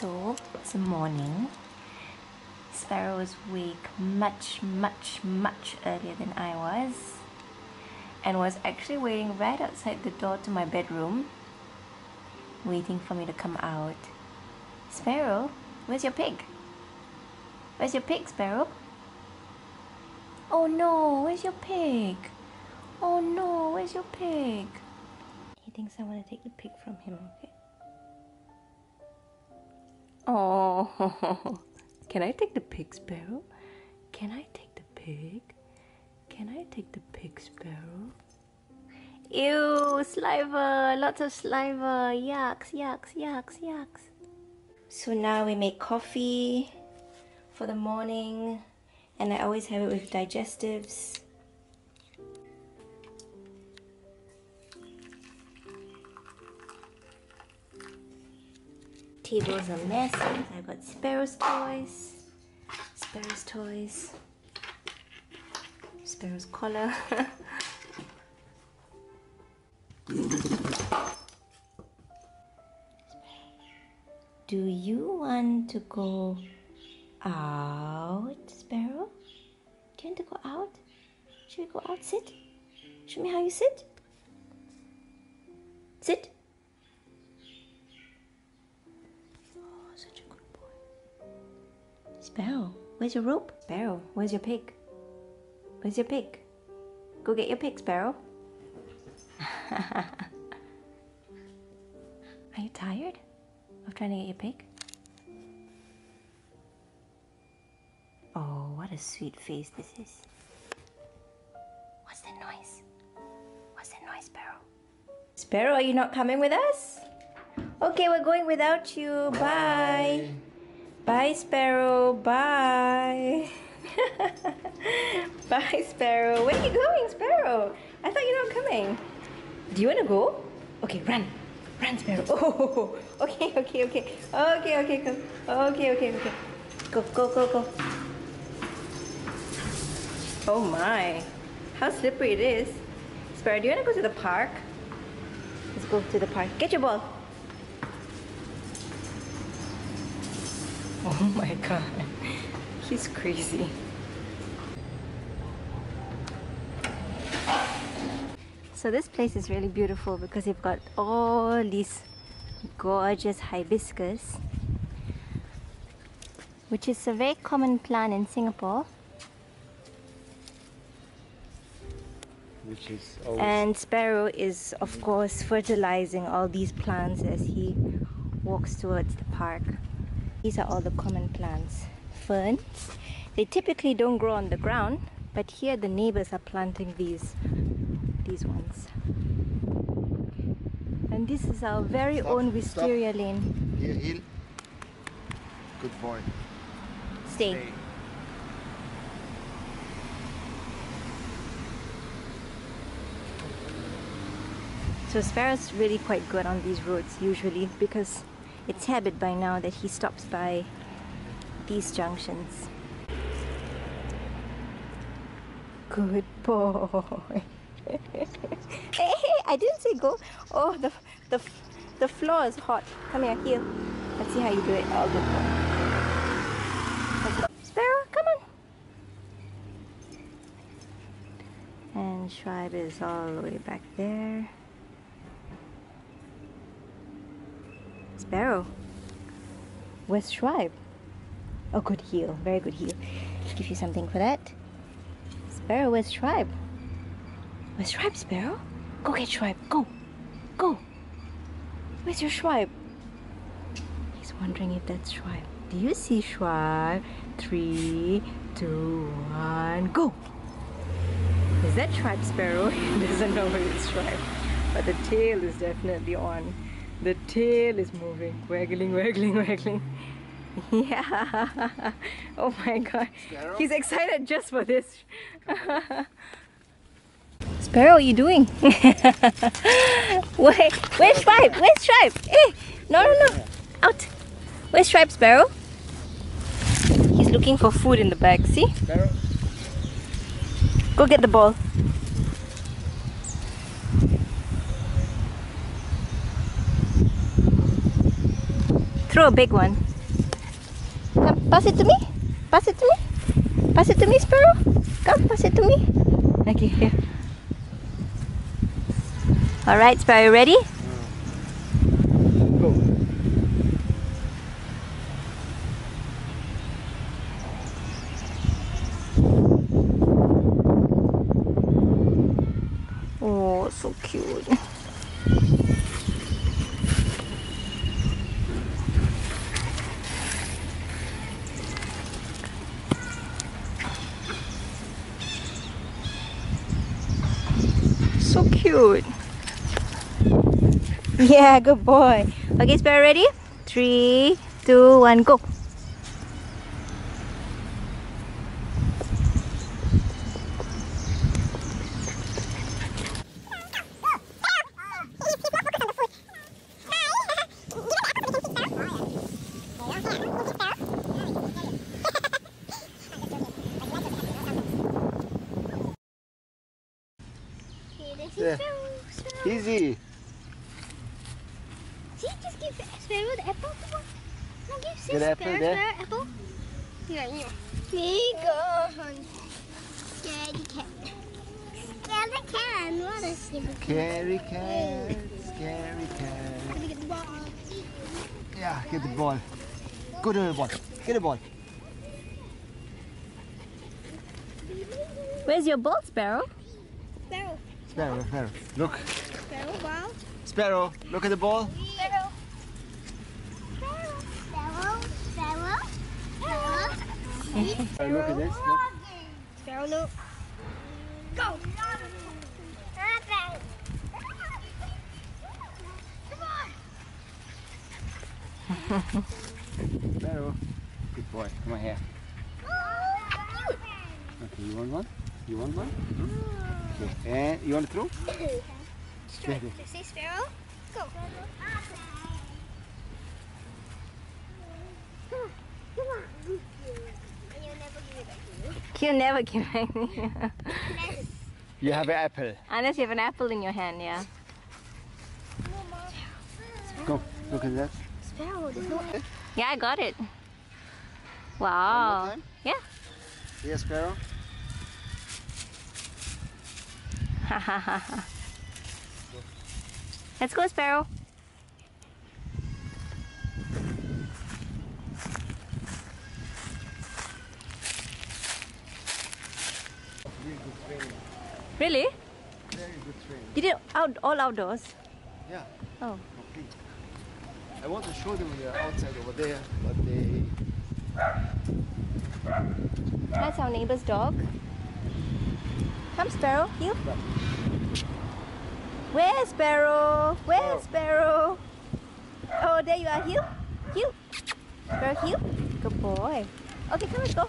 So, it's morning. Sparrow was awake much, much, much earlier than I was and was actually waiting right outside the door to my bedroom, waiting for me to come out. Sparrow, where's your pig? Where's your pig, Sparrow? Oh no, where's your pig? Oh no, where's your pig? He thinks I want to take the pig from him, okay? Oh, can I take the pig, Sparrow? Can I take the pig? Can I take the pig, Sparrow? Ew, saliva, lots of saliva, yucks, yucks, yucks, yucks. So now we make coffee for the morning and I always have it with digestives. Table's a mess. I've got Sparrow's toys, Sparrow's toys, Sparrow's collar. Do you want to go out, Sparrow? Do you want to go out? Should we go out? Sit. Show me how you sit. Sit. Sparrow, where's your rope? Sparrow, where's your pig? Where's your pig? Go get your pig, Sparrow. Are you tired of trying to get your pig? Oh, what a sweet face this is. What's that noise? What's that noise, Sparrow? Sparrow, are you not coming with us? Okay, we're going without you. Bye. Bye, Sparrow. Bye. Bye, Sparrow. Where are you going, Sparrow? I thought you're not coming. Do you want to go? Okay, run. Run, Sparrow. Oh, okay, okay, okay. Okay, okay, go. Okay, okay, okay. Go, go, go, go. Oh my. How slippery it is. Sparrow, do you want to go to the park? Let's go to the park. Get your ball. Oh my god. He's crazy. So this place is really beautiful because you've got all these gorgeous hibiscus which is a very common plant in Singapore which is always and Sparrow is of course fertilizing all these plants as he walks towards the park. These are all the common plants. Ferns. They typically don't grow on the ground, but here the neighbors are planting these these ones. And this is our very Stop, own stop. wisteria lane. Here, heel. Good boy. Stay. Stay. So Sparrow's really quite good on these roads usually because it's habit by now that he stops by these junctions. Good boy. hey, I didn't say go. Oh, the, the, the floor is hot. Come here, here. Let's see how you do it. Oh, good boy. Sparrow, come on. And Schreiber is all the way back there. Sparrow. Where's Schreibe? Oh, good heel. Very good heel. Give you something for that. Sparrow, where's Schreibe? Where's Schreibe, Sparrow? Go get Schreibe. Go. Go. Where's your Schreibe? He's wondering if that's Schreibe. Do you see Schreibe? Three, two, one, go. Is that Schreibe Sparrow? He doesn't know whether it's Schreibe. But the tail is definitely on. The tail is moving, waggling, waggling, waggling. Yeah. Oh my god. Sparrow? He's excited just for this. Sparrow, what are you doing? Wait, where's Stripe? Where's Stripe? Hey, no, no, no. Out. Where's Stripe, Sparrow? He's looking for food in the bag. See? Sparrow. Go get the ball. Throw a big one. Come, pass it to me. Pass it to me. Pass it to me, Sparrow. Come, pass it to me. Okay, here. All right, Sparrow, ready? Go. Oh, so cute. So cute. Yeah, good boy. Okay, Sparrow, ready? Three, two, one, go. Yeah. Easy. See, just give Sparrow the apple. Come on. Now give Get apple Sparrow, there. Sparrow apple. Here, here. There you go. Scaredy cat. Scaredy cat. What a silly Scary cat. Scary cat. Let me get the ball. Yeah, get the ball. Go to the ball. Get the ball. Where's your ball, Sparrow? Sparrow. Sparrow, Sparrow. Look. Sparrow, ball. Sparrow, look at the ball. Sparrow. Sparrow. Sparrow. Sparrow. Sparrow. Sparrow, look at this. Look. Sparrow, look. Go. Come on. Sparrow. Good boy. Come on here. Okay, you want one? You want one? Okay. And you want to throw? Straight. See Sparrow? Go. Come on. Come on. And you'll never give it me. He'll never give me. You have an apple. Unless you have an apple in your hand, yeah. Go. Look at that. Sparrow, no Yeah, I got it. One Wow. more time. Yeah. Yes, Sparrow. Let's go, Sparrow. Really good training. Really? Very good training. You did out all outdoors? Yeah. Oh. Complete. I want to show them the outside over there, but they. That's our neighbor's dog. Come, Sparrow. You. Where's Sparrow? Where's oh. Sparrow? Oh, there you are. Heel. Heel. Sparrow, heel. Good boy. Okay, come, let's go.